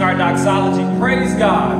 our doxology. Praise God,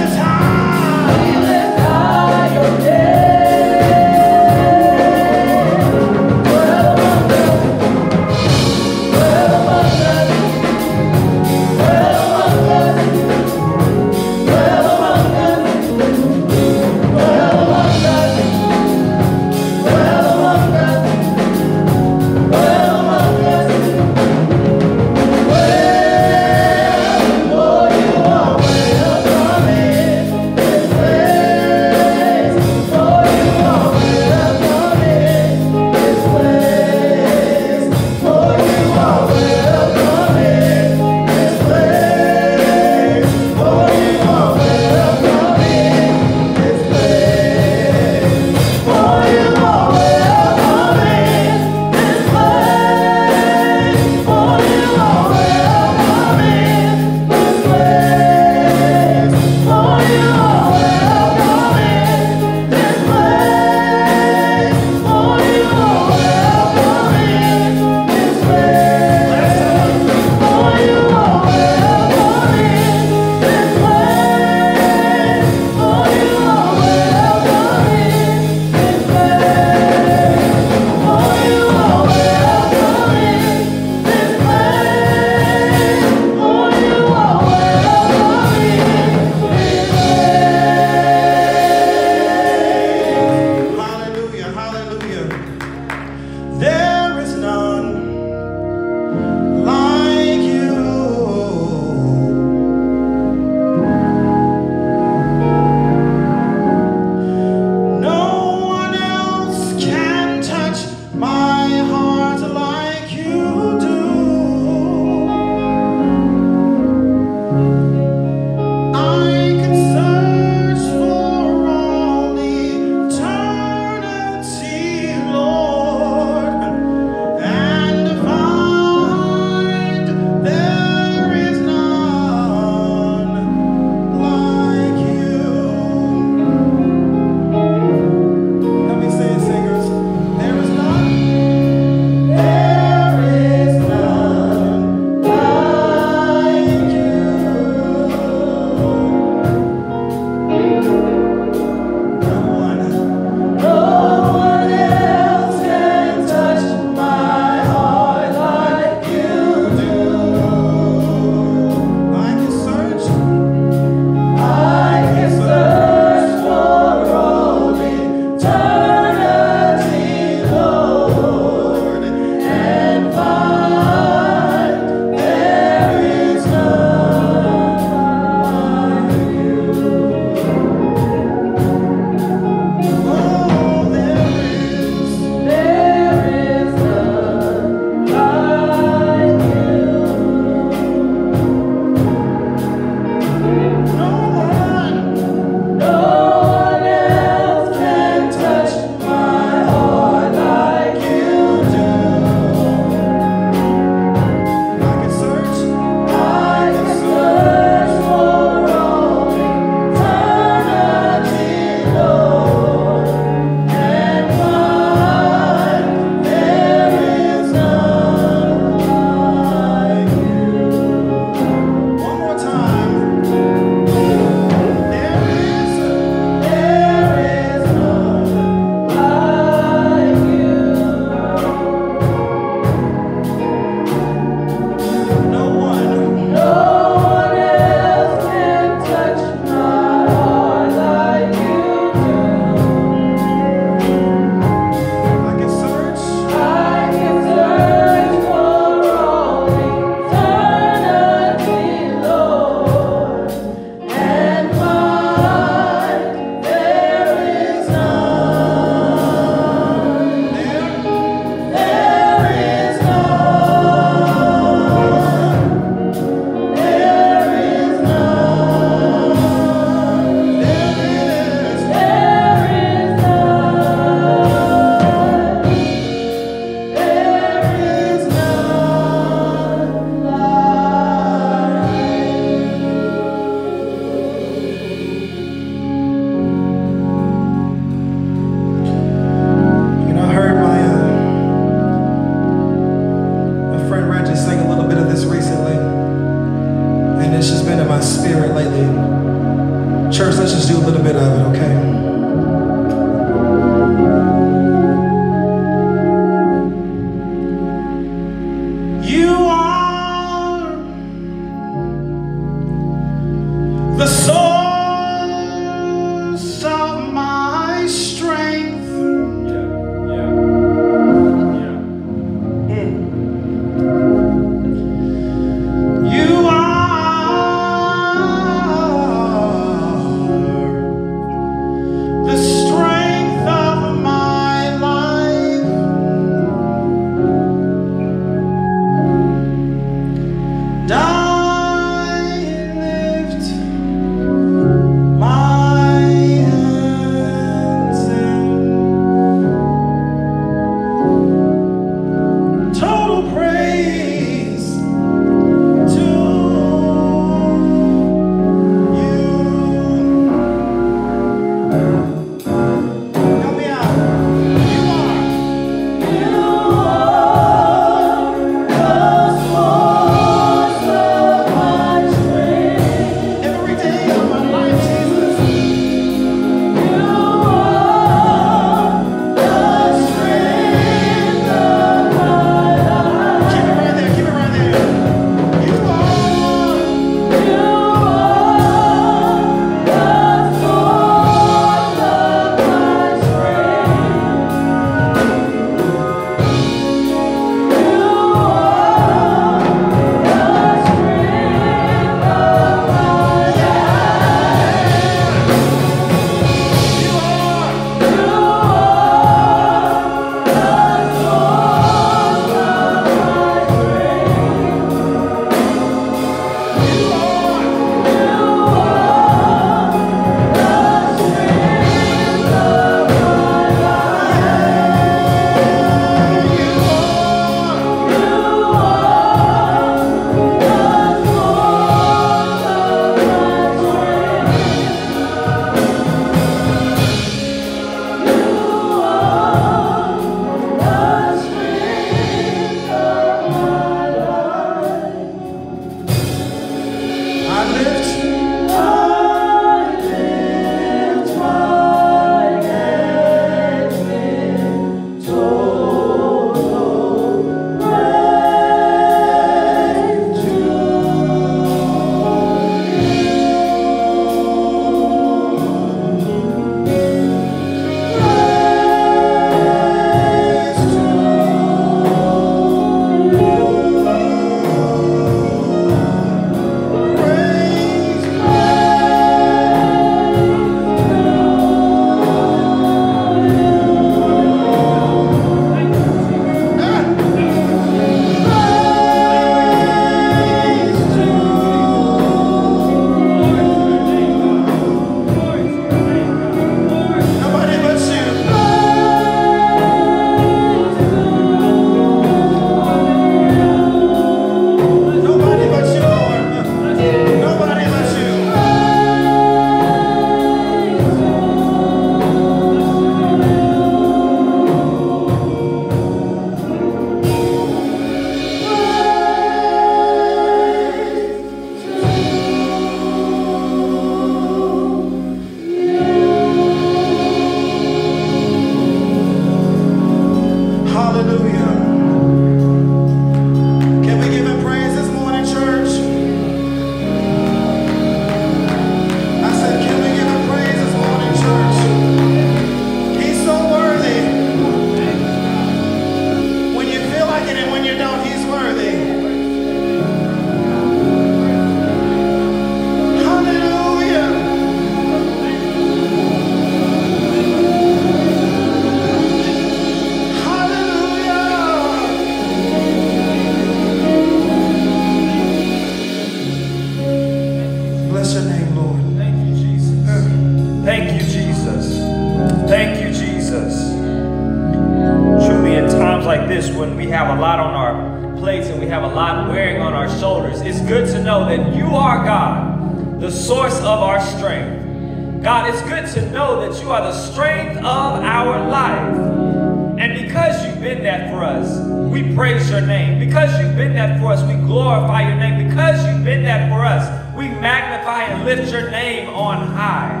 us, we praise your name. Because you've been that for us, we glorify your name. Because you've been that for us, we magnify and lift your name on high.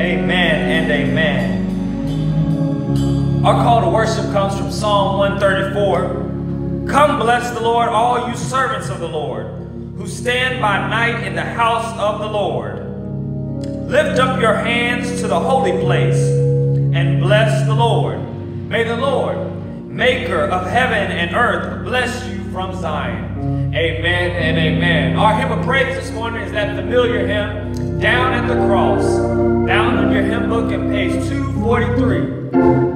Amen and amen. Our call to worship comes from Psalm 134. Come bless the Lord, all you servants of the Lord, who stand by night in the house of the Lord. Lift up your hands to the holy place and bless the Lord. May the Lord maker of heaven and earth, bless you from Zion. Amen and amen. Our hymn of praise this morning is that familiar hymn, Down at the Cross. Down on your hymn book at page 243.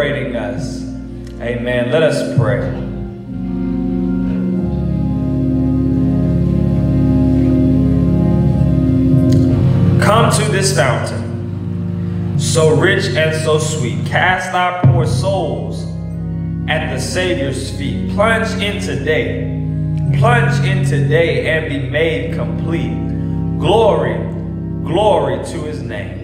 Liberating us. Amen. Let us pray. Come to this fountain, so rich and so sweet. Cast our poor souls at the Savior's feet. Plunge in today. Plunge in today and be made complete. Glory, glory to his name.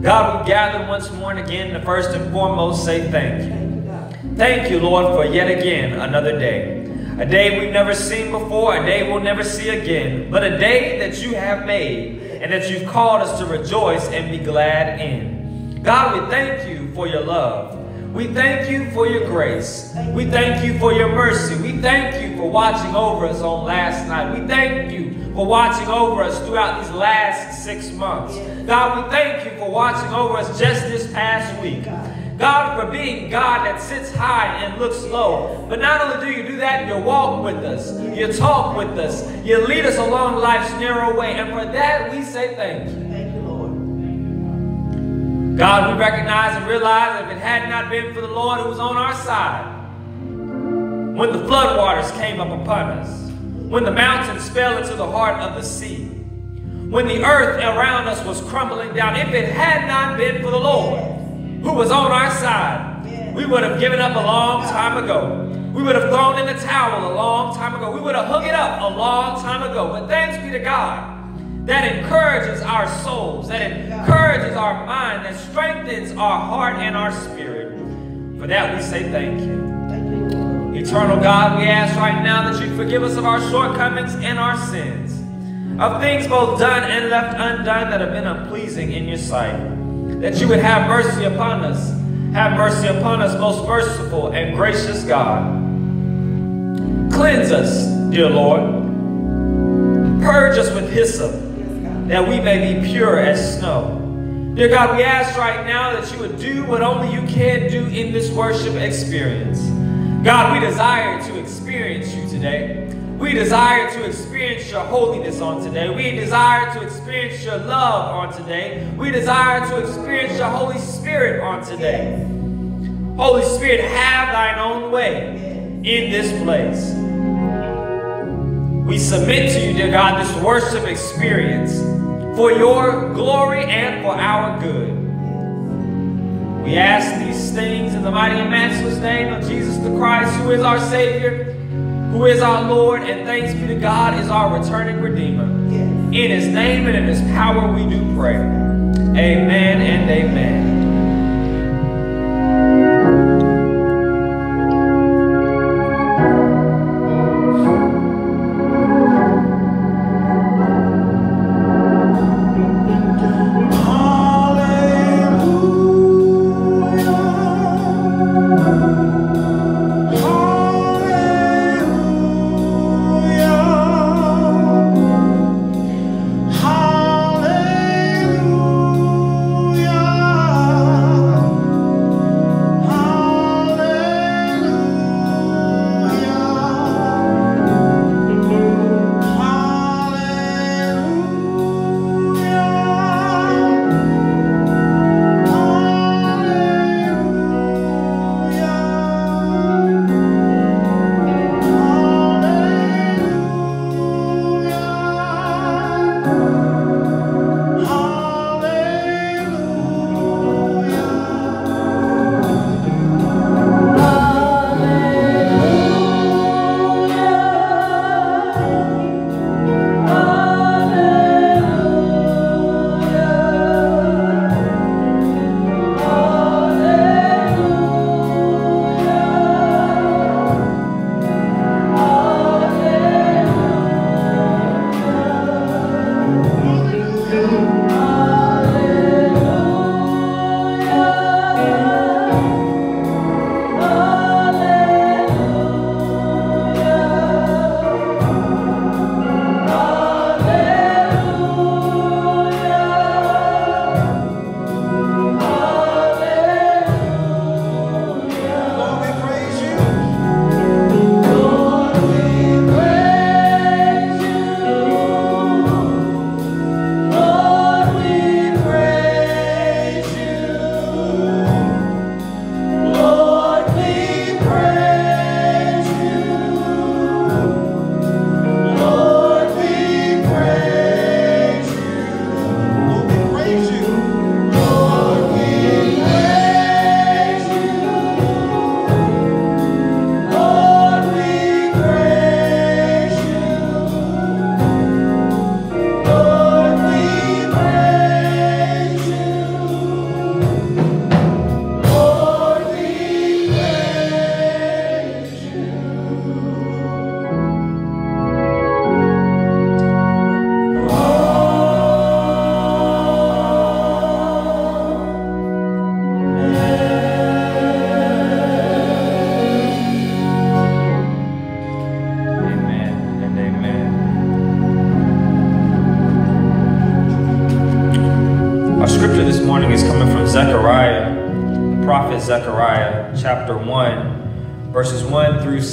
God, we gather once more and again to first and foremost say thank you. Thank you, Lord, for yet again another day. A day we've never seen before, a day we'll never see again, but a day that you have made and that you've called us to rejoice and be glad in. God, we thank you for your love. We thank you for your grace. We thank you for your mercy. We thank you for watching over us on last night. We thank you for watching over us throughout these last six months. God, we thank you for watching over us just this past week. God, for being God that sits high and looks low. But not only do you do that, you walk with us, you talk with us, you lead us along life's narrow way. And for that, we say thank you. Thank you, Lord. God, we recognize and realize that if it had not been for the Lord who was on our side, when the floodwaters came up upon us, when the mountains fell into the heart of the sea, when the earth around us was crumbling down, if it had not been for the Lord who was on our side, we would have given up a long time ago. We would have thrown in the towel a long time ago. We would have hung it up a long time ago. But thanks be to God that encourages our souls, that encourages our mind, that strengthens our heart and our spirit. For that we say thank you. Thank you. Eternal God, we ask right now that you forgive us of our shortcomings and our sins, of things both done and left undone that have been unpleasing in your sight. That you would have mercy upon us. Have mercy upon us, most merciful and gracious God. Cleanse us, dear Lord. Purge us with hyssop, that we may be pure as snow. Dear God, we ask right now that you would do what only you can do in this worship experience. God, we desire to experience you today. We desire to experience your holiness on today. We desire to experience your love on today. We desire to experience your Holy Spirit on today. Holy Spirit, have thine own way in this place. We submit to you, dear God, this worship experience for your glory and for our good. We ask these things in the mighty and matchless name of Jesus the Christ, who is our Savior, who is our Lord, and thanks be to God, is our returning Redeemer. Yes. In his name and in his power we do pray. Amen and amen.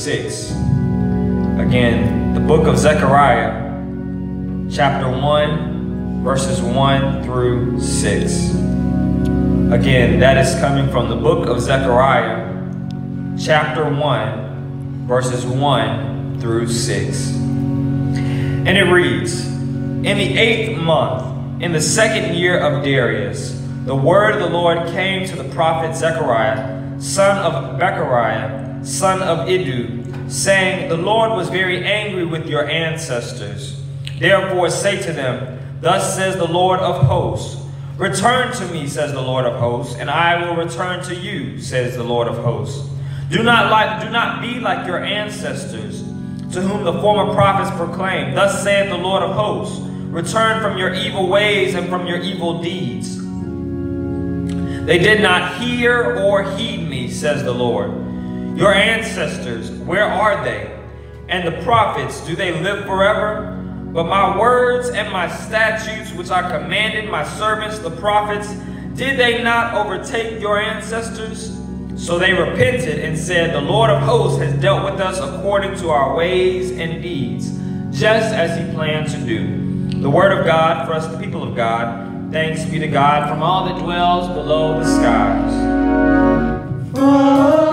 6. Again, the book of Zechariah, chapter 1, verses 1 through 6. Again, that is coming from the book of Zechariah, chapter 1, verses 1 through 6. And it reads In the eighth month, in the second year of Darius, the word of the Lord came to the prophet Zechariah, son of Berechiah, son of Iddo, saying, The Lord was very angry with your ancestors. Therefore say to them, Thus says the Lord of hosts, Return to me, says the Lord of hosts, and I will return to you, says the Lord of hosts. Do not, like, do not be like your ancestors, to whom the former prophets proclaimed, Thus saith the Lord of hosts, Return from your evil ways and from your evil deeds. They did not hear or heed me, says the Lord. Your ancestors, where are they? And the prophets, do they live forever? But my words and my statutes, which I commanded my servants, the prophets, did they not overtake your ancestors? So they repented and said, The Lord of hosts has dealt with us according to our ways and deeds, just as he planned to do. The word of God for us, the people of God. Thanks be to God from all that dwells below the skies. Amen.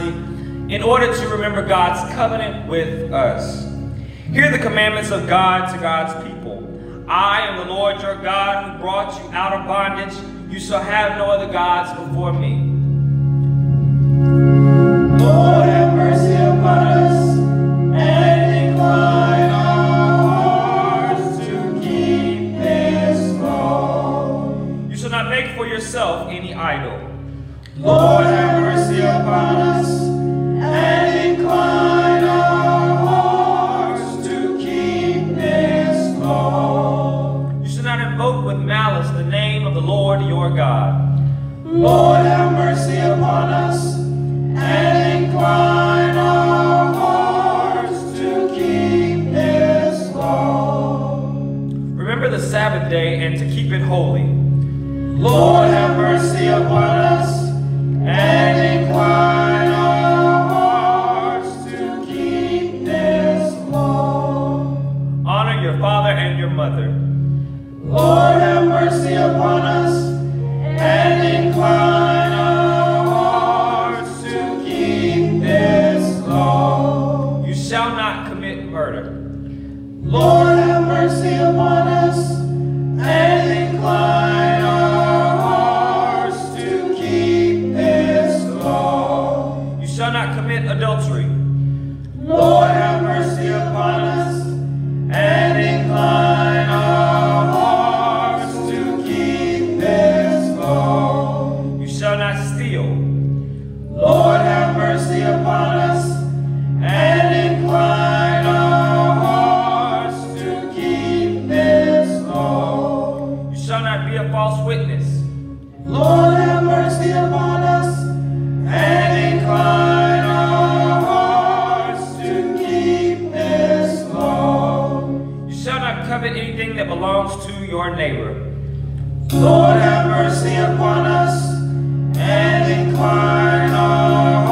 In order to remember God's covenant with us. Hear the commandments of God to God's people. I am the Lord your God who brought you out of bondage. You shall have no other gods belongs to your neighbor. Lord, have mercy upon us and incline our hearts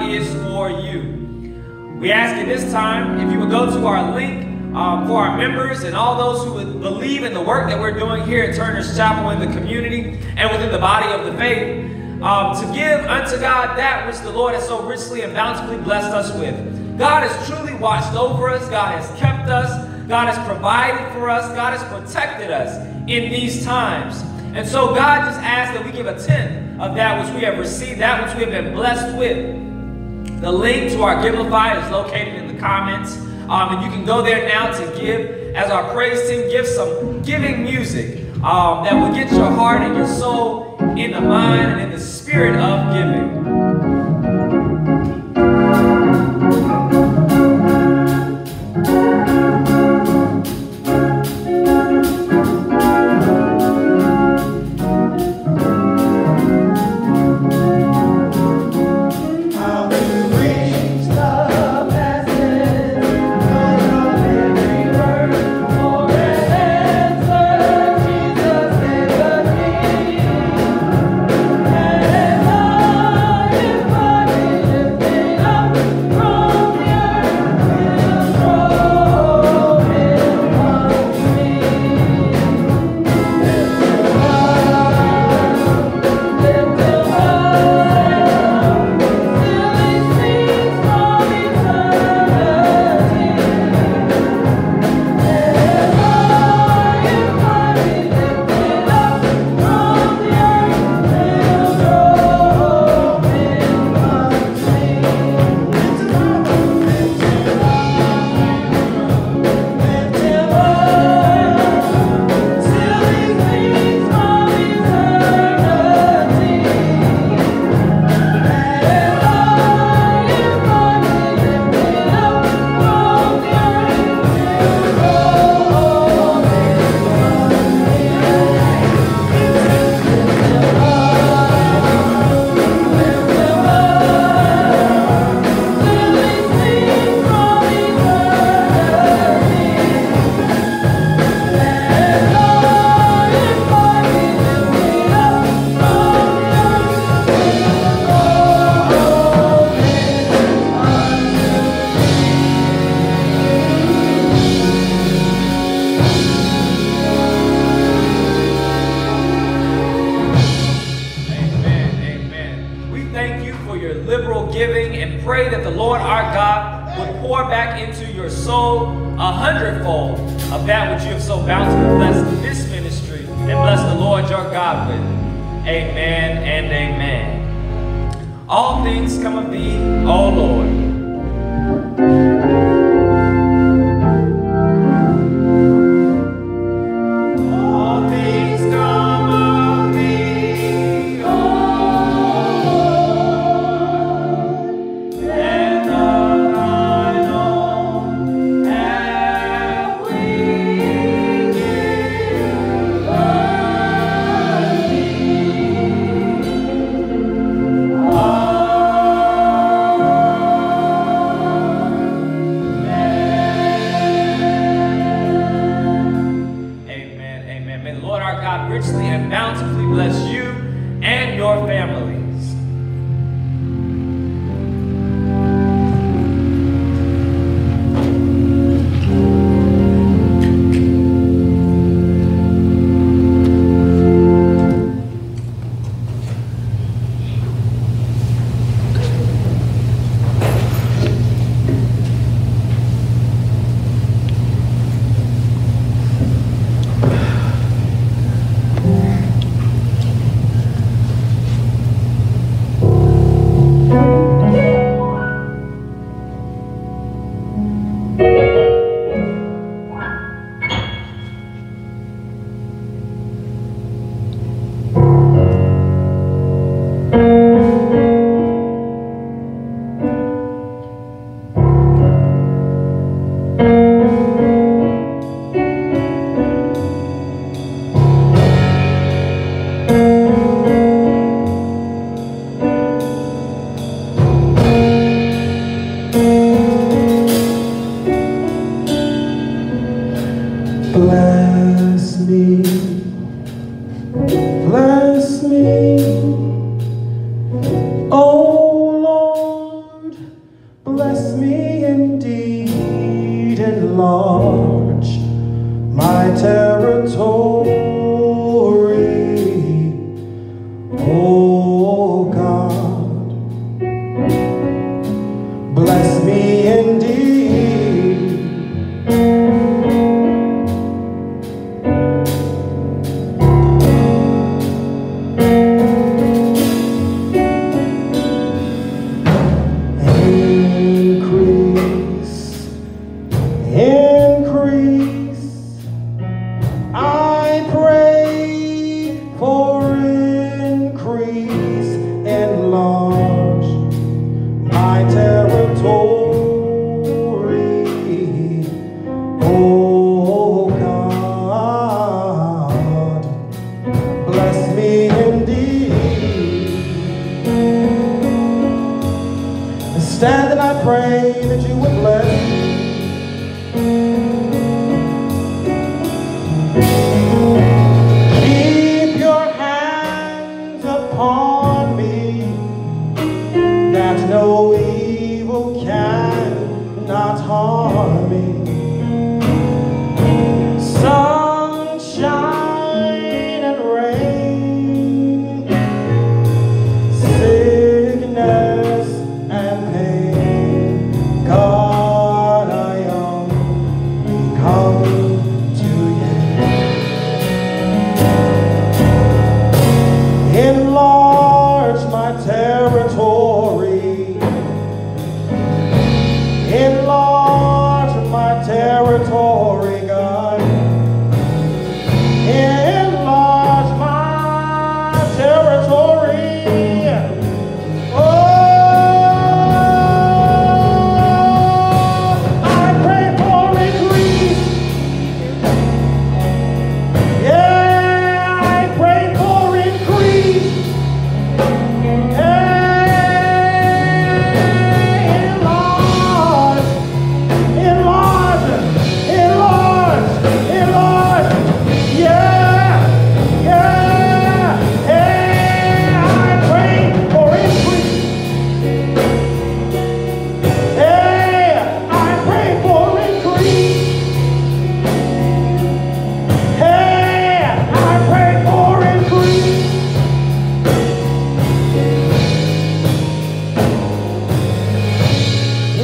Is for you. We ask at this time if you would go to our link um, for our members and all those who would believe in the work that we're doing here at Turner's Chapel in the community and within the body of the faith um, to give unto God that which the Lord has so richly and bountifully blessed us with. God has truly watched over us. God has kept us. God has provided for us. God has protected us in these times. And so God just asks that we give a tenth of that which we have received, that which we have been blessed with. The link to our Givelify is located in the comments. Um, and you can go there now to give as our praise team gives some giving music um, that will get your heart and your soul in the mind and in the spirit of giving. Lord our God would pour back into your soul a hundredfold of that which you have so bountifully blessed this ministry and bless the Lord your God with. Amen and amen. All things come of thee, O Lord.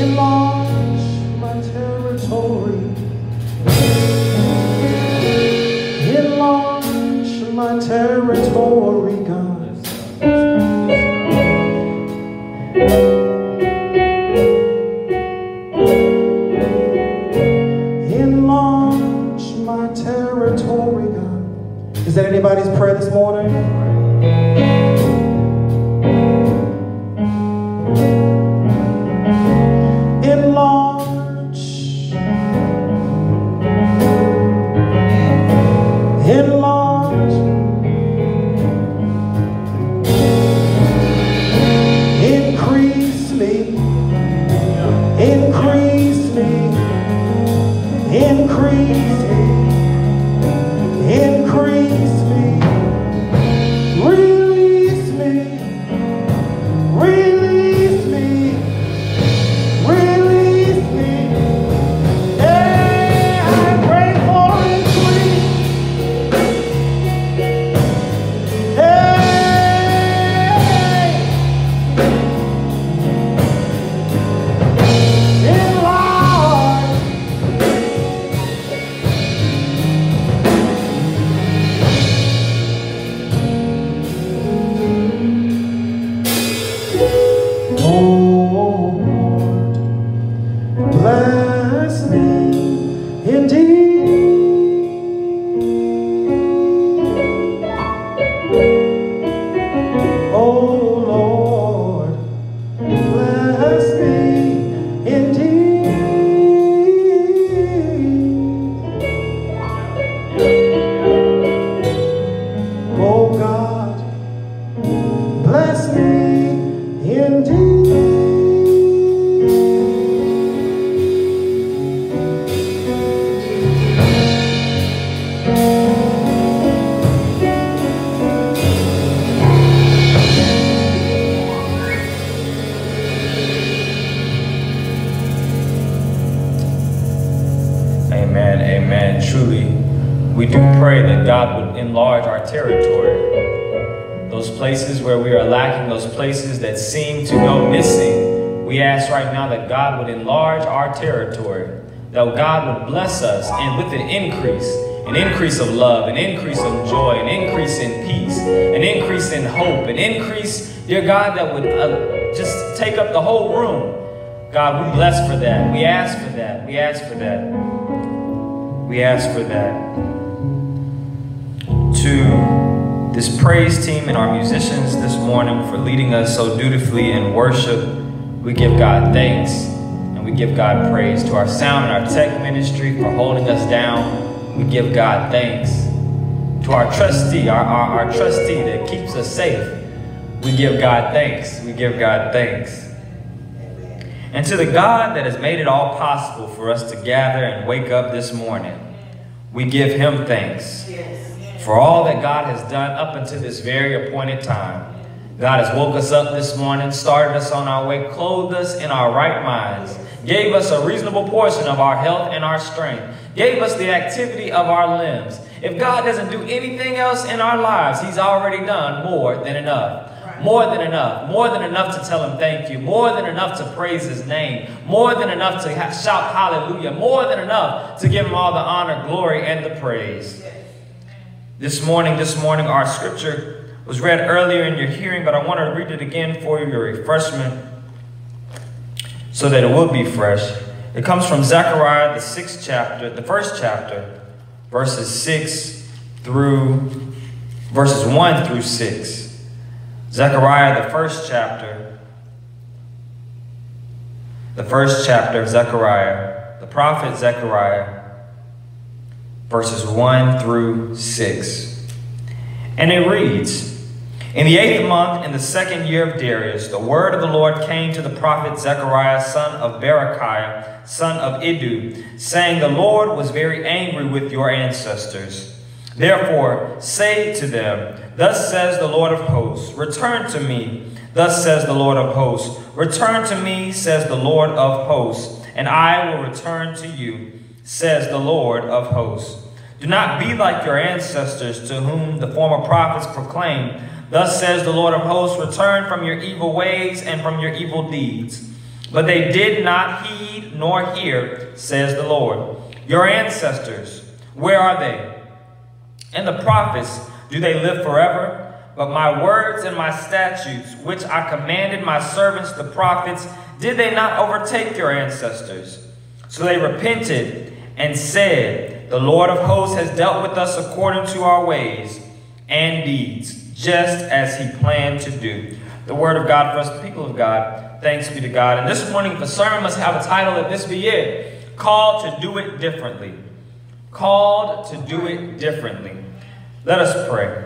Enlarge us and with an increase, an increase of love, an increase of joy, an increase in peace, an increase in hope, an increase, dear God, that would uh, just take up the whole room. God, we bless for that. We ask for that. We ask for that. We ask for that. To this praise team and our musicians this morning for leading us so dutifully in worship, we give God thanks we give God praise. To our sound and our tech ministry for holding us down, we give God thanks. To our trustee, our, our, our trustee that keeps us safe, we give God thanks. We give God thanks. And to the God that has made it all possible for us to gather and wake up this morning, we give him thanks for all that God has done up until this very appointed time. God has woke us up this morning, started us on our way, clothed us in our right minds, gave us a reasonable portion of our health and our strength, gave us the activity of our limbs. If God doesn't do anything else in our lives, he's already done more than enough. More than enough. More than enough to tell him thank you. More than enough to praise his name. More than enough to shout hallelujah. More than enough to give him all the honor, glory, and the praise. This morning, this morning, our scripture was read earlier in your hearing, but I want to read it again for your refreshment so that it will be fresh. It comes from Zechariah, the sixth chapter, the first chapter, verses 6 through verses 1 through 6. Zechariah, the first chapter, the first chapter of Zechariah, the prophet Zechariah, verses 1 through 6. And it reads In the eighth month, in the second year of Darius, the word of the Lord came to the prophet Zechariah, son of Berechiah, son of Iddo, saying, The Lord was very angry with your ancestors. Therefore, say to them, Thus says the Lord of hosts, Return to me. Thus says the Lord of hosts, Return to me, says the Lord of hosts, and I will return to you, says the Lord of hosts. Do not be like your ancestors to whom the former prophets proclaimed, Thus says the Lord of hosts, Return from your evil ways and from your evil deeds. But they did not heed nor hear, says the Lord. Your ancestors, where are they? And the prophets, do they live forever? But my words and my statutes, which I commanded my servants the prophets, did they not overtake your ancestors? So they repented and said, The Lord of hosts has dealt with us according to our ways and deeds, just as he planned to do. The word of God for us, the people of God. Thanks be to God. And this morning, the sermon must have a title, if this be it, Called to Do It Differently. Called to do it differently. Let us pray.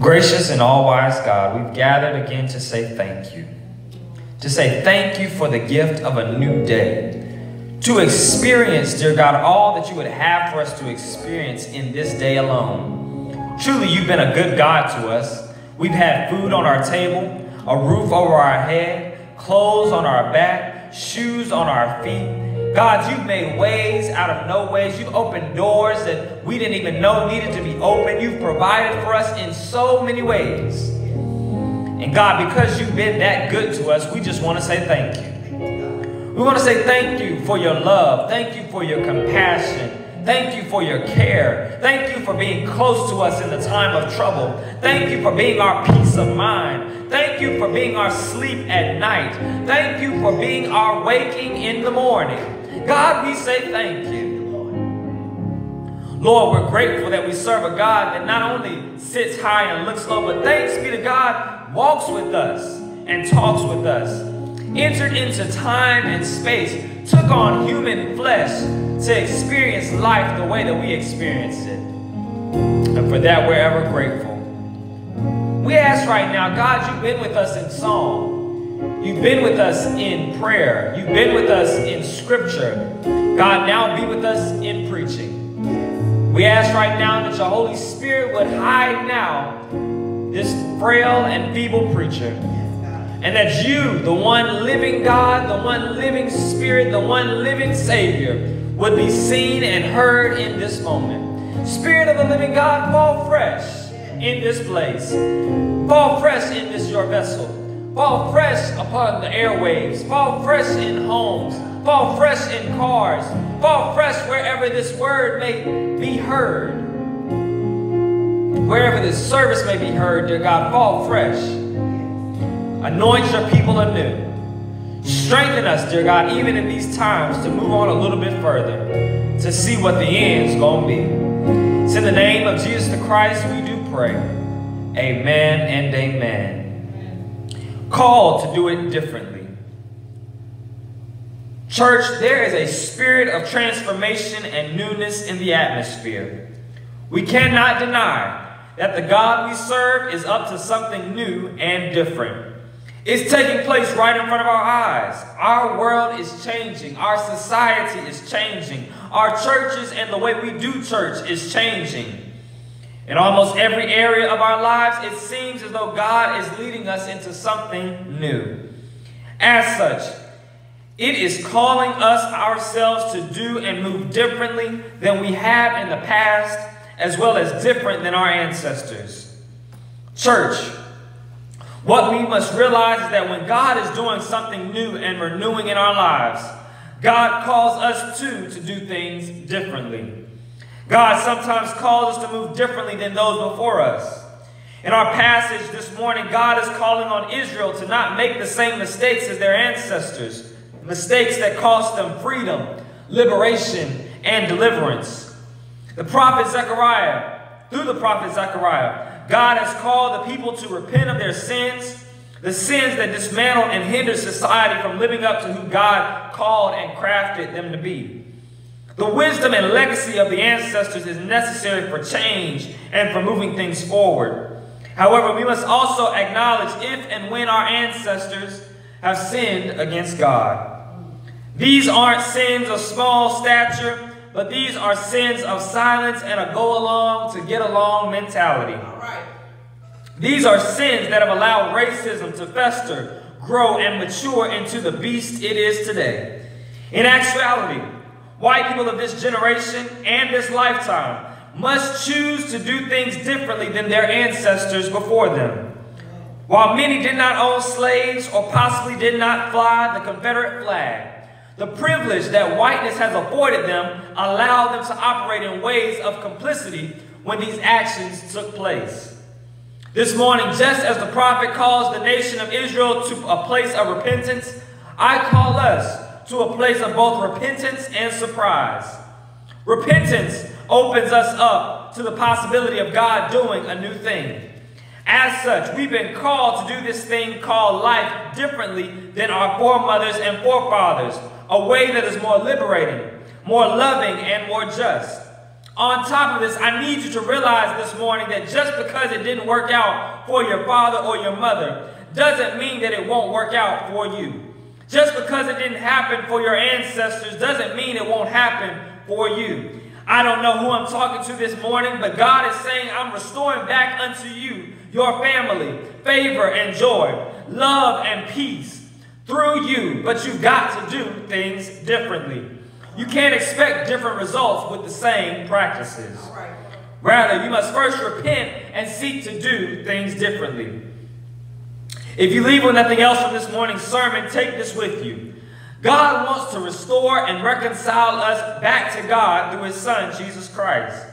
Gracious and all wise God, we've gathered again to say thank you. To say thank you for the gift of a new day. To experience, dear God, all that you would have for us to experience in this day alone. Truly, you've been a good God to us. We've had food on our table, a roof over our head, clothes on our back, shoes on our feet. God, you've made ways out of no ways. You've opened doors that we didn't even know needed to be opened. You've provided for us in so many ways. And God, because you've been that good to us, we just want to say thank you. We want to say thank you for your love. Thank you for your compassion. Thank you for your care. Thank you for being close to us in the time of trouble. Thank you for being our peace of mind. Thank you for being our sleep at night. Thank you for being our waking in the morning. God, we say thank you. Lord, we're grateful that we serve a God that not only sits high and looks low, but thanks be to God, walks with us and talks with us, entered into time and space, took on human flesh to experience life the way that we experience it. And for that, we're ever grateful. We ask right now, God, you've been with us in song. You've been with us in prayer. You've been with us in scripture. God, now be with us in preaching. We ask right now that your Holy Spirit would hide now this frail and feeble preacher. And that you, the one living God, the one living Spirit, the one living Savior, would be seen and heard in this moment. Spirit of the living God, fall fresh in this place. Fall fresh in this your vessel. Fall fresh upon the airwaves. Fall fresh in homes. Fall fresh in cars. Fall fresh wherever this word may be heard. Wherever this service may be heard, dear God, fall fresh. Anoint your people anew. Strengthen us, dear God, even in these times to move on a little bit further, to see what the end's gonna be. It's in the name of Jesus the Christ we do pray. Amen and amen. Called to do it differently. Church, there is a spirit of transformation and newness in the atmosphere. We cannot deny that the God we serve is up to something new and different. It's taking place right in front of our eyes. Our world is changing. Our society is changing. Our churches and the way we do church is changing. In almost every area of our lives, it seems as though God is leading us into something new. As such, it is calling us ourselves to do and move differently than we have in the past, as well as different than our ancestors. Church, what we must realize is that when God is doing something new and renewing in our lives, God calls us too to do things differently. God sometimes calls us to move differently than those before us. In our passage this morning, God is calling on Israel to not make the same mistakes as their ancestors, mistakes that cost them freedom, liberation, and deliverance. The prophet Zechariah, through the prophet Zechariah, God has called the people to repent of their sins, the sins that dismantle and hinder society from living up to who God called and crafted them to be. The wisdom and legacy of the ancestors is necessary for change and for moving things forward. However, we must also acknowledge if and when our ancestors have sinned against God. These aren't sins of small stature, but these are sins of silence and a go along to get along mentality. These are sins that have allowed racism to fester, grow, and mature into the beast it is today. In actuality, white people of this generation and this lifetime must choose to do things differently than their ancestors before them. While many did not own slaves or possibly did not fly the Confederate flag, the privilege that whiteness has afforded them allowed them to operate in ways of complicity when these actions took place. This morning, just as the prophet calls the nation of Israel to a place of repentance, I call us to a place of both repentance and surprise. Repentance opens us up to the possibility of God doing a new thing. As such, we've been called to do this thing called life differently than our foremothers and forefathers, a way that is more liberating, more loving, and more just. On top of this, I need you to realize this morning that just because it didn't work out for your father or your mother doesn't mean that it won't work out for you. Just because it didn't happen for your ancestors doesn't mean it won't happen for you. I don't know who I'm talking to this morning, but God is saying, I'm restoring back unto you your family, favor and joy, love and peace through you. But you've got to do things differently. You can't expect different results with the same practices. Rather, you must first repent and seek to do things differently. If you leave with nothing else from this morning's sermon, take this with you. God wants to restore and reconcile us back to God through his son, Jesus Christ.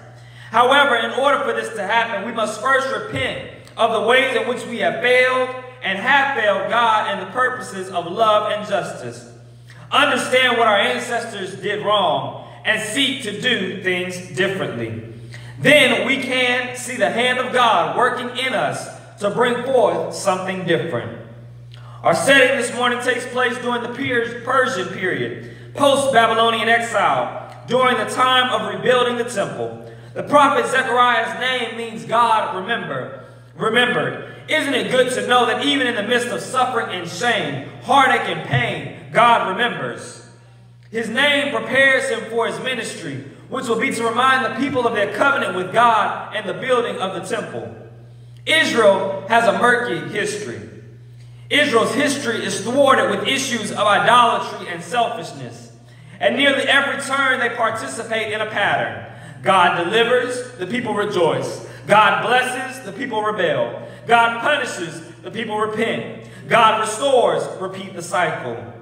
However, in order for this to happen, we must first repent of the ways in which we have failed and have failed God and the purposes of love and justice. Understand what our ancestors did wrong and seek to do things differently. Then we can see the hand of God working in us to bring forth something different. Our setting this morning takes place during the Persian period, post-Babylonian exile, during the time of rebuilding the temple. The prophet Zechariah's name means God remember, remembered. Isn't it good to know that even in the midst of suffering and shame, heartache and pain, God remembers? His name prepares him for his ministry, which will be to remind the people of their covenant with God and the building of the temple. Israel has a murky history. Israel's history is thwarted with issues of idolatry and selfishness. At nearly every turn, they participate in a pattern. God delivers, the people rejoice. God blesses, the people rebel. God punishes, the people repent. God restores, repeat the cycle.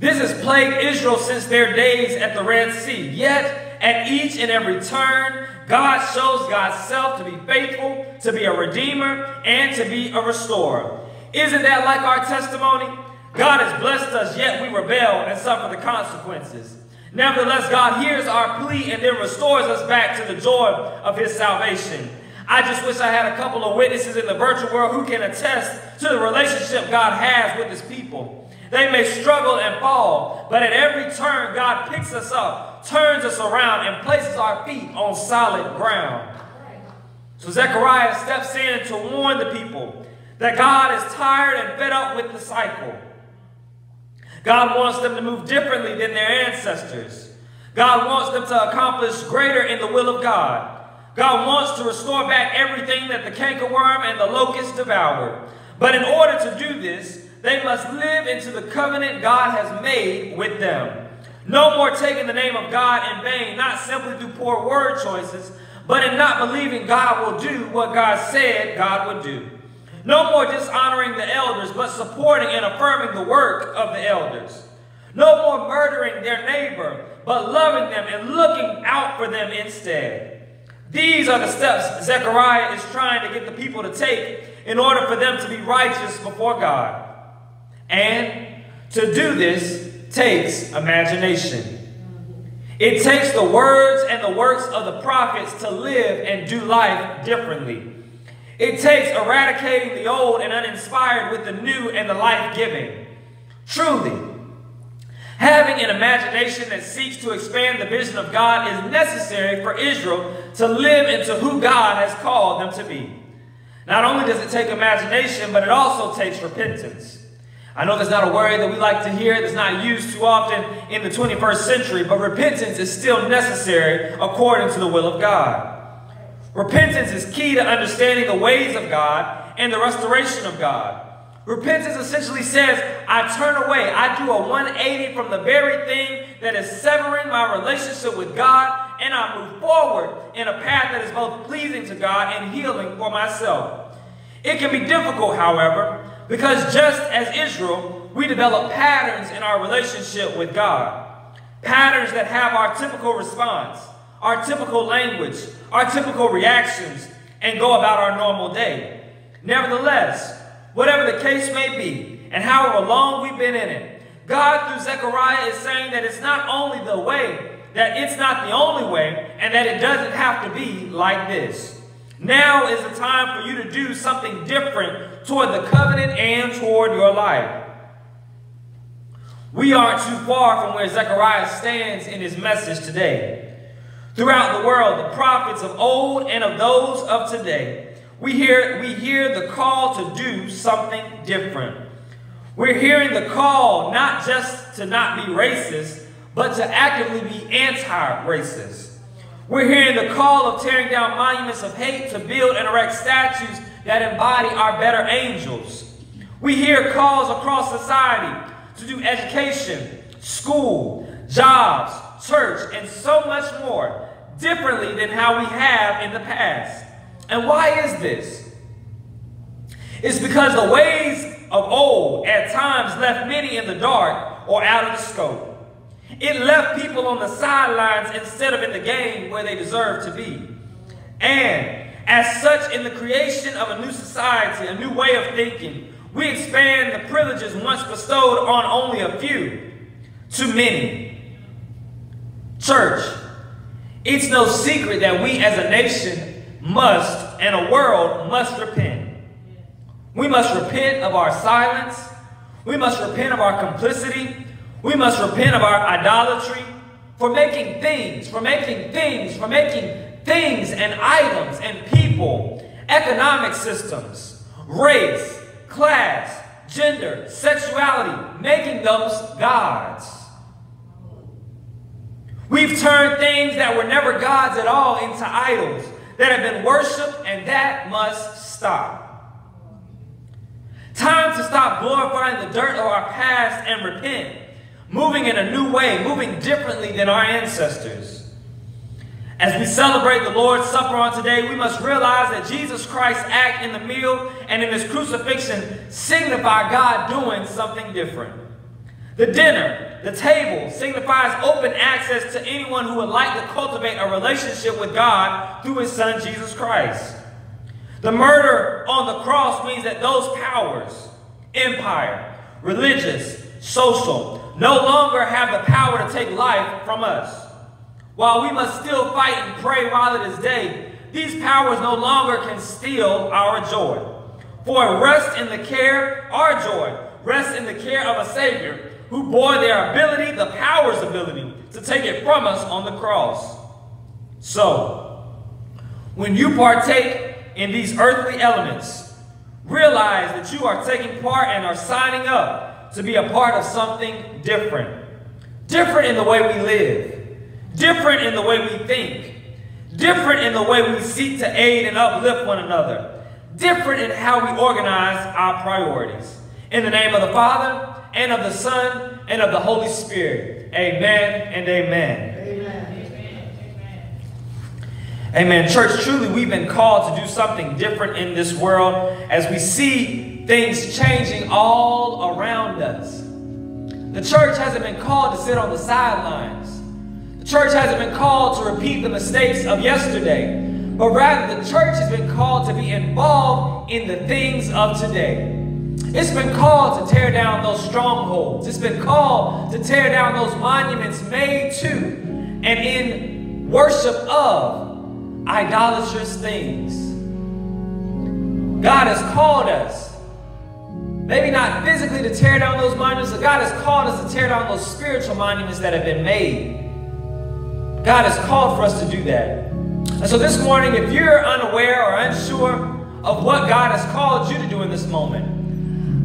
This has plagued Israel since their days at the Red Sea. Yet, at each and every turn, God shows God's self to be faithful, to be a redeemer, and to be a restorer. Isn't that like our testimony? God has blessed us, yet we rebel and suffer the consequences. Nevertheless, God hears our plea and then restores us back to the joy of his salvation. I just wish I had a couple of witnesses in the virtual world who can attest to the relationship God has with his people. They may struggle and fall, but at every turn, God picks us up, turns us around, and places our feet on solid ground. So Zechariah steps in to warn the people that God is tired and fed up with the cycle. God wants them to move differently than their ancestors. God wants them to accomplish greater in the will of God. God wants to restore back everything that the cankerworm and the locust devoured. But in order to do this, they must live into the covenant God has made with them. No more taking the name of God in vain, not simply through poor word choices, but in not believing God will do what God said God would do. No more dishonoring the elders, but supporting and affirming the work of the elders. No more murdering their neighbor, but loving them and looking out for them instead. These are the steps Zechariah is trying to get the people to take in order for them to be righteous before God. And to do this takes imagination. It takes the words and the works of the prophets to live and do life differently. It takes eradicating the old and uninspired with the new and the life-giving. Truly, having an imagination that seeks to expand the vision of God is necessary for Israel to live into who God has called them to be. Not only does it take imagination, but it also takes repentance. I know that's not a word that we like to hear, that's not used too often in the 21st century, but repentance is still necessary according to the will of God. Repentance is key to understanding the ways of God and the restoration of God. Repentance essentially says, I turn away. I do a 180 from the very thing that is severing my relationship with God, and I move forward in a path that is both pleasing to God and healing for myself. It can be difficult, however, because just as Israel, we develop patterns in our relationship with God. Patterns that have our typical response, our typical language, our typical reactions, and go about our normal day. Nevertheless, whatever the case may be, and however long we've been in it, God through Zechariah is saying that it's not only the way, that it's not the only way, and that it doesn't have to be like this. Now is the time for you to do something different toward the covenant and toward your life. We aren't too far from where Zechariah stands in his message today. Throughout the world, the prophets of old and of those of today, we hear, we hear the call to do something different. We're hearing the call not just to not be racist, but to actively be anti-racist. We're hearing the call of tearing down monuments of hate to build and erect statues that embody our better angels. We hear calls across society to do education, school, jobs, church, and so much more differently than how we have in the past. And why is this? It's because the ways of old at times left many in the dark or out of the scope. It left people on the sidelines instead of in the game where they deserve to be. And as such, in the creation of a new society, a new way of thinking, we expand the privileges once bestowed on only a few to many. Church, it's no secret that we as a nation must and a world must repent. We must repent of our silence. We must repent of our complicity. We must repent of our idolatry for making things, for making things, for making things and items and people, economic systems, race, class, gender, sexuality, making those gods. We've turned things that were never gods at all into idols that have been worshiped, and that must stop. Time to stop glorifying the dirt of our past and repent. moving in a new way, moving differently than our ancestors. As we celebrate the Lord's Supper on today, we must realize that Jesus Christ's act in the meal and in his crucifixion signify God doing something different. The dinner, the table, signifies open access to anyone who would like to cultivate a relationship with God through his son Jesus Christ. The murder on the cross means that those powers, empire, religious, social, no longer have the power to take life from us. While we must still fight and pray while it is day, these powers no longer can steal our joy. For rest in the care, our joy, rests in the care of a Savior who bore their ability, the power's ability, to take it from us on the cross. So, when you partake in these earthly elements, realize that you are taking part and are signing up to be a part of something different. Different in the way we live different in the way we think, different in the way we seek to aid and uplift one another, different in how we organize our priorities. In the name of the Father, and of the Son, and of the Holy Spirit. Amen and amen. Amen. Amen. Church, truly, we've been called to do something different in this world as we see things changing all around us. The church hasn't been called to sit on the sidelines. The church hasn't been called to repeat the mistakes of yesterday, but rather the church has been called to be involved in the things of today. It's been called to tear down those strongholds. It's been called to tear down those monuments made to and in worship of idolatrous things. God has called us, maybe not physically to tear down those monuments, but God has called us to tear down those spiritual monuments that have been made. God has called for us to do that. And so this morning, if you're unaware or unsure of what God has called you to do in this moment,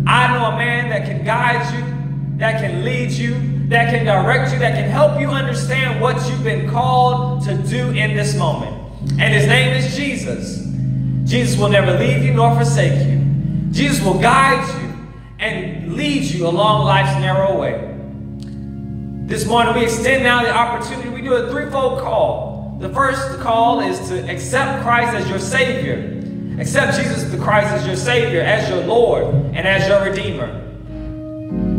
I know a man that can guide you, that can lead you, that can direct you, that can help you understand what you've been called to do in this moment. And his name is Jesus. Jesus will never leave you nor forsake you. Jesus will guide you and lead you along life's narrow way. This morning, we extend now the opportunity. We do a threefold call. The first call is to accept Christ as your Savior. Accept Jesus the Christ as your Savior, as your Lord, and as your Redeemer.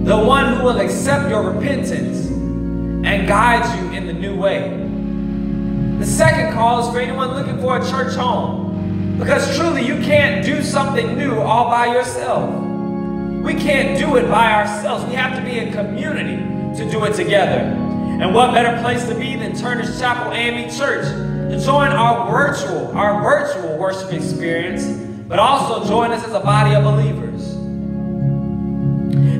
The one who will accept your repentance and guide you in the new way. The second call is for anyone looking for a church home. Because truly, you can't do something new all by yourself. We can't do it by ourselves. We have to be in community to do it together. And what better place to be than Turner's Chapel AME Church to join our virtual, our virtual worship experience, but also join us as a body of believers.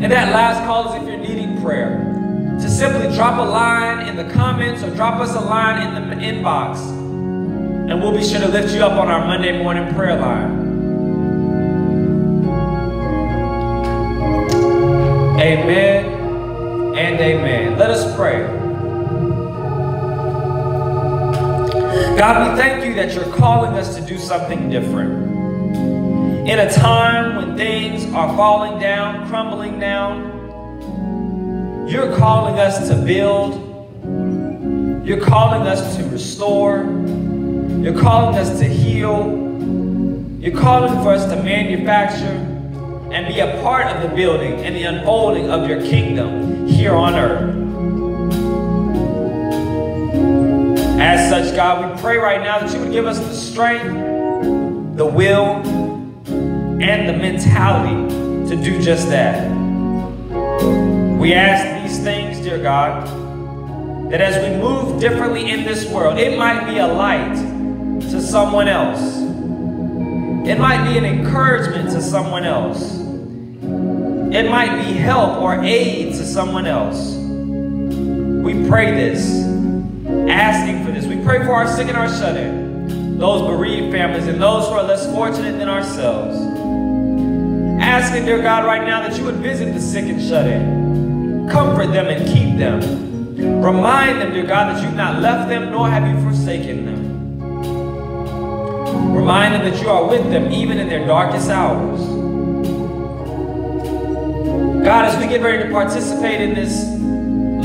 And that last call is if you're needing prayer to simply drop a line in the comments or drop us a line in the inbox. And we'll be sure to lift you up on our Monday morning prayer line. Amen and amen. Let us pray. God, we thank you that you're calling us to do something different. In a time when things are falling down, crumbling down, you're calling us to build. You're calling us to restore. You're calling us to heal. You're calling for us to manufacture and be a part of the building and the unfolding of your kingdom here on earth. Such, God, we pray right now that you would give us the strength, the will, and the mentality to do just that. We ask these things, dear God, that as we move differently in this world, it might be a light to someone else. It might be an encouragement to someone else. It might be help or aid to someone else. We pray this, asking for this. Pray for our sick and our shut in, those bereaved families, and those who are less fortunate than ourselves. Asking, dear God, right now that you would visit the sick and shut in, comfort them and keep them. Remind them, dear God, that you've not left them nor have you forsaken them. Remind them that you are with them even in their darkest hours. God, as we get ready to participate in this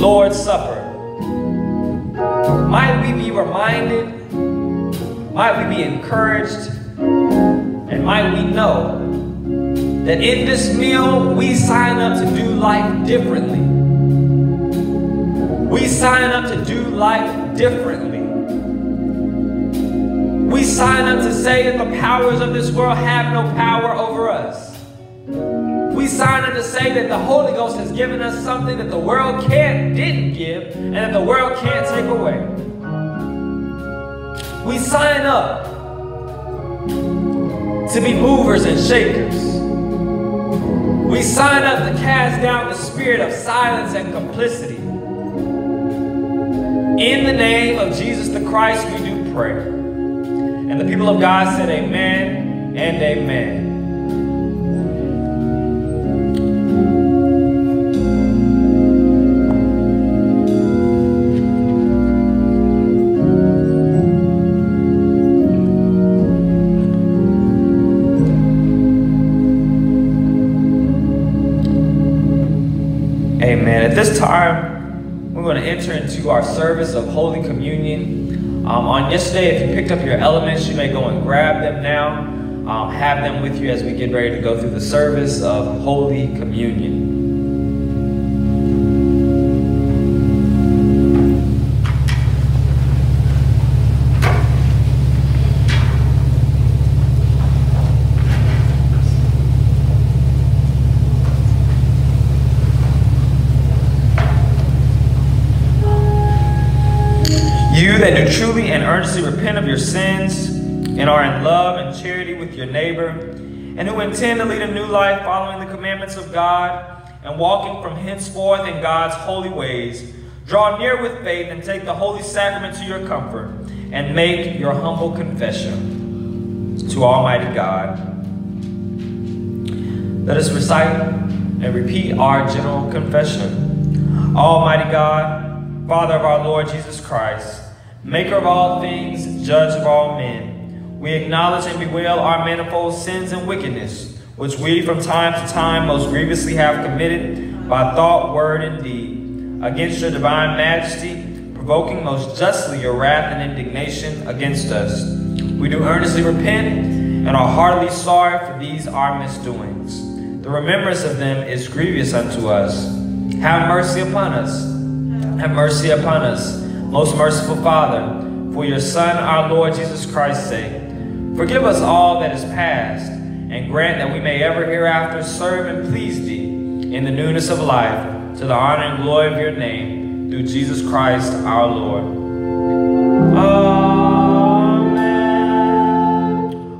Lord's Supper. Might we be reminded, might we be encouraged, and might we know that in this meal we sign up to do life differently. We sign up to do life differently. We sign up to say that the powers of this world have no power over us. We sign up to say that the Holy Ghost has given us something that the world can't, didn't give, and that the world can't take away. We sign up to be movers and shakers. We sign up to cast down the spirit of silence and complicity. In the name of Jesus the Christ, we do pray. And the people of God said, Amen and Amen. Time, we're going to enter into our service of Holy Communion. Um, on yesterday, if you picked up your elements, you may go and grab them now. Um, have them with you as we get ready to go through the service of Holy Communion. Your neighbor, and who intend to lead a new life following the commandments of God and walking from henceforth in God's holy ways, draw near with faith and take the holy sacrament to your comfort and make your humble confession to Almighty God. Let us recite and repeat our general confession. Almighty God, Father of our Lord Jesus Christ, maker of all things, judge of all men, we acknowledge and bewail our manifold sins and wickedness, which we from time to time most grievously have committed by thought, word, and deed, against your divine majesty, provoking most justly your wrath and indignation against us. We do earnestly repent and are heartily sorry for these our misdoings. The remembrance of them is grievous unto us. Have mercy upon us. Have mercy upon us, most merciful Father, for your Son, our Lord Jesus Christ's sake. Forgive us all that is past, and grant that we may ever hereafter serve and please thee in the newness of life, to the honor and glory of your name, through Jesus Christ our Lord. Amen.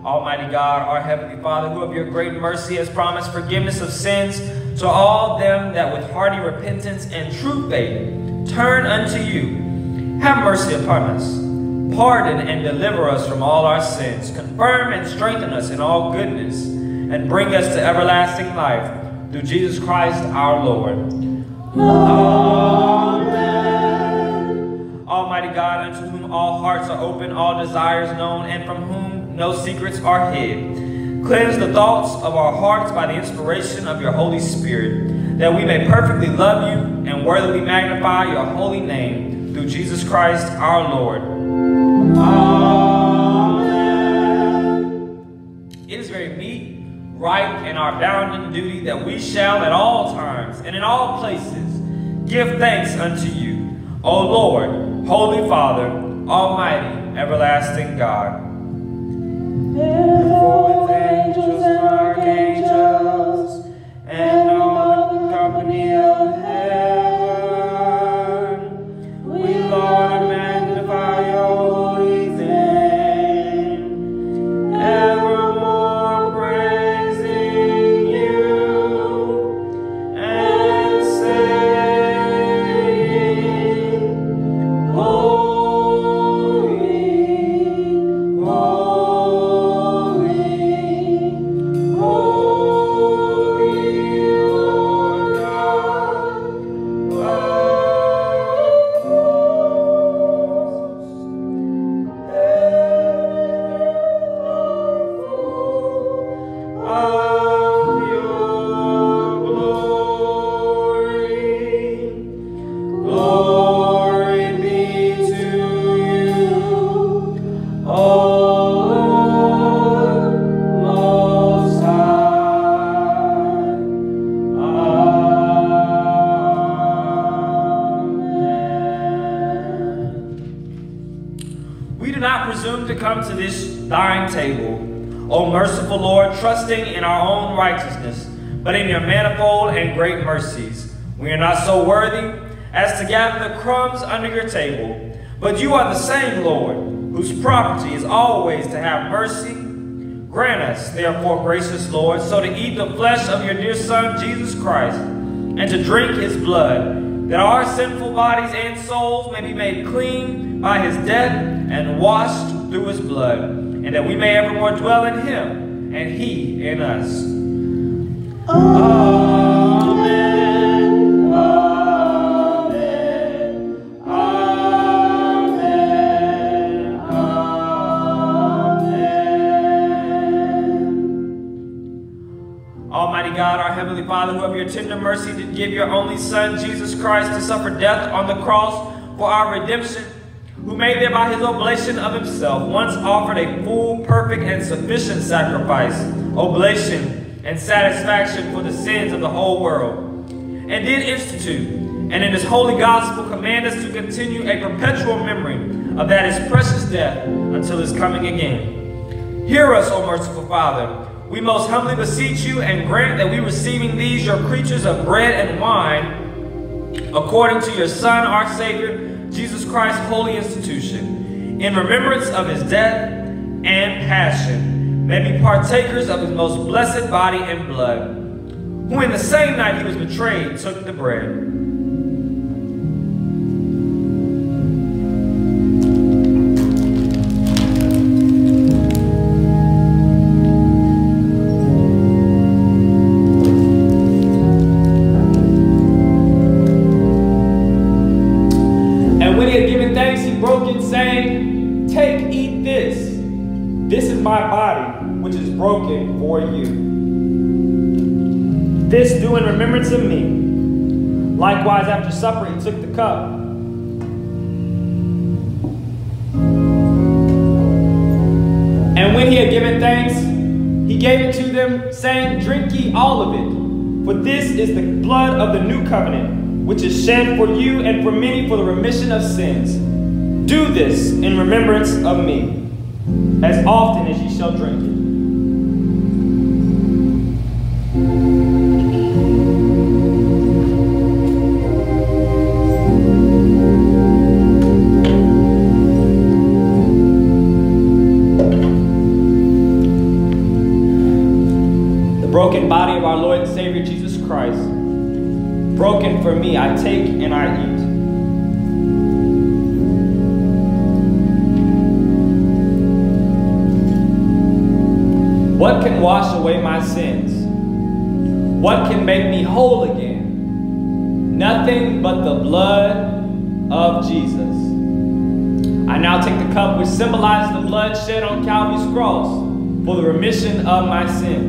Almighty God, our Heavenly Father, who of your great mercy has promised forgiveness of sins to all them that with hearty repentance and true faith turn unto you, have mercy upon us. Pardon and deliver us from all our sins. Confirm and strengthen us in all goodness, and bring us to everlasting life through Jesus Christ our Lord. Amen. Almighty God, unto whom all hearts are open, all desires known, and from whom no secrets are hid. Cleanse the thoughts of our hearts by the inspiration of your Holy Spirit, that we may perfectly love you and worthily magnify your holy name through Jesus Christ our Lord. Amen. It is very meet, right, and our bounden duty that we shall at all times and in all places give thanks unto you, O Lord, Holy Father, Almighty, everlasting God. For with angels gather the crumbs under your table, but you are the same Lord, whose property is always to have mercy. Grant us, therefore, gracious Lord, so to eat the flesh of your dear Son, Jesus Christ, and to drink his blood, that our sinful bodies and souls may be made clean by his death and washed through his blood, and that we may evermore dwell in him, and he in us. Amen. Almighty God, our Heavenly Father, who of your tender mercy did give your only Son, Jesus Christ, to suffer death on the cross for our redemption, who made thereby his oblation of himself, once offered a full, perfect, and sufficient sacrifice, oblation, and satisfaction for the sins of the whole world, and did institute, and in his holy gospel command us to continue a perpetual memory of that his precious death until his coming again. Hear us, O merciful Father. We most humbly beseech you and grant that we receiving these your creatures of bread and wine, according to your Son, our Savior, Jesus Christ's holy institution, in remembrance of his death and passion, may be partakers of his most blessed body and blood, who in the same night he was betrayed took the bread. Cup. And when he had given thanks, he gave it to them, saying, Drink ye all of it, for this is the blood of the new covenant, which is shed for you and for many for the remission of sins. Do this in remembrance of me, as often as ye shall drink it. Remission of my sins.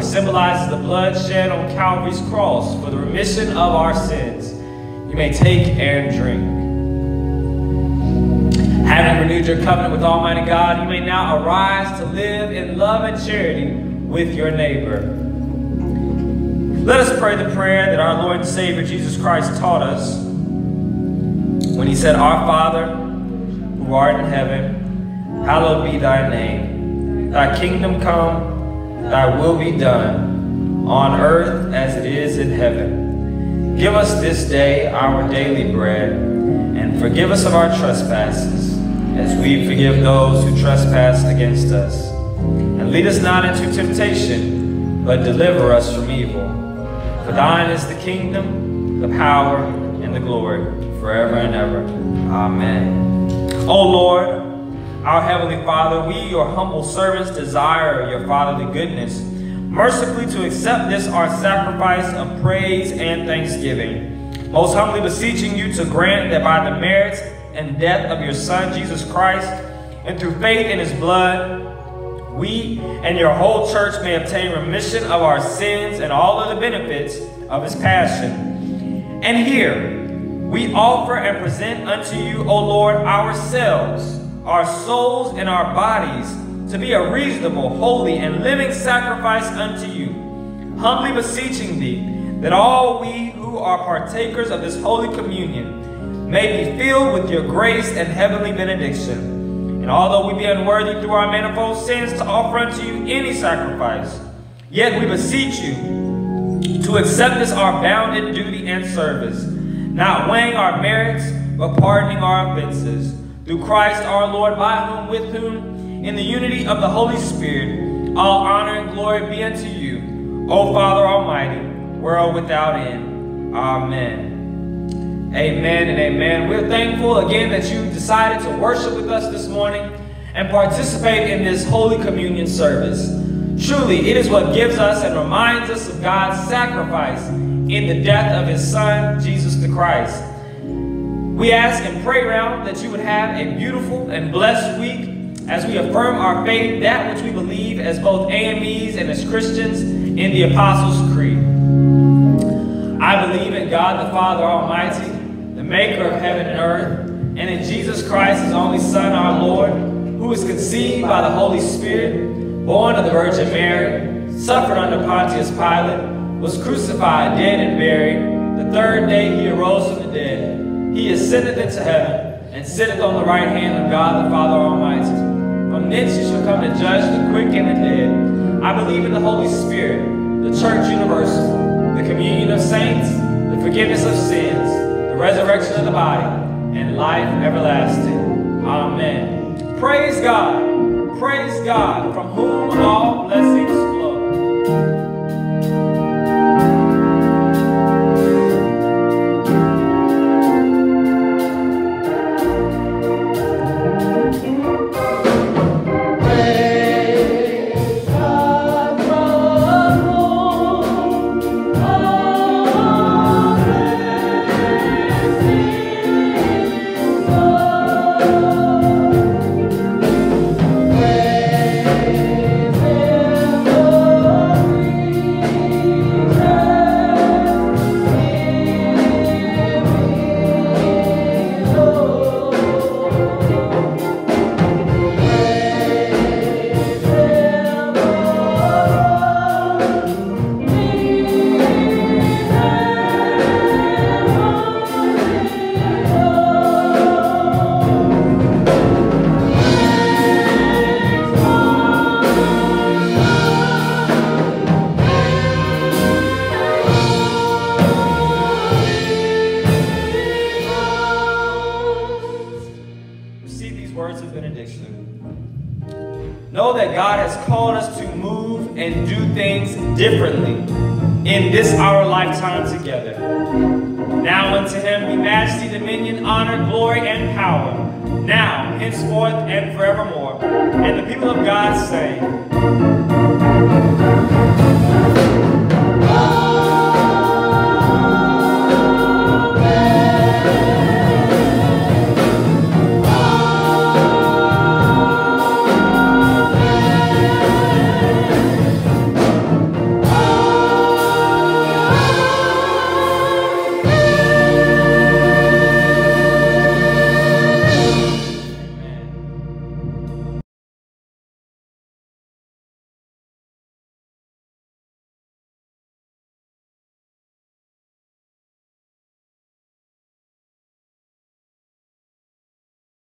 Which symbolizes the blood shed on Calvary's cross for the remission of our sins. You may take and drink. Having renewed your covenant with Almighty God, you may now arise to live in love and charity with your neighbor. Let us pray the prayer that our Lord and Savior Jesus Christ taught us when he said, Our Father, who art in heaven, hallowed be thy name. Thy kingdom come, thy will be done, on earth as it is in heaven. Give us this day our daily bread, and forgive us of our trespasses, as we forgive those who trespass against us. And lead us not into temptation, but deliver us from evil. For thine is the kingdom, the power, and the glory, forever and ever. Amen. O Lord, our Heavenly Father, we, your humble servants, desire your fatherly goodness, mercifully to accept this our sacrifice of praise and thanksgiving. Most humbly beseeching you to grant that by the merits and death of your Son, Jesus Christ, and through faith in his blood, we and your whole church may obtain remission of our sins and all of the benefits of his passion. And here we offer and present unto you, O Lord, ourselves, our souls, and our bodies to be a reasonable, holy, and living sacrifice unto you, humbly beseeching thee that all we who are partakers of this holy communion may be filled with your grace and heavenly benediction. And although we be unworthy through our manifold sins to offer unto you any sacrifice, yet we beseech you to accept this our bounded duty and service, not weighing our merits, but pardoning our offenses. Through Christ our Lord, by whom, with whom, in the unity of the Holy Spirit, all honor and glory be unto you, O Father Almighty, world without end. Amen. Amen and amen. We're thankful again that you decided to worship with us this morning and participate in this Holy Communion service. Truly, it is what gives us and reminds us of God's sacrifice in the death of his Son, Jesus the Christ. We ask and pray now that you would have a beautiful and blessed week as we affirm our faith, that which we believe as both AMEs and as Christians in the Apostles' Creed. I believe in God the Father Almighty, the maker of heaven and earth, and in Jesus Christ, his only Son, our Lord, who was conceived by the Holy Spirit, born of the Virgin Mary, suffered under Pontius Pilate, was crucified, dead, and buried. The third day he arose from the dead. He ascended into heaven and sitteth on the right hand of God the Father Almighty. From thence he shall come to judge the quick and the dead. I believe in the Holy Spirit, the church universal, the communion of saints, the forgiveness of sins, the resurrection of the body, and life everlasting. Amen. Praise God. Praise God, from whom all blessings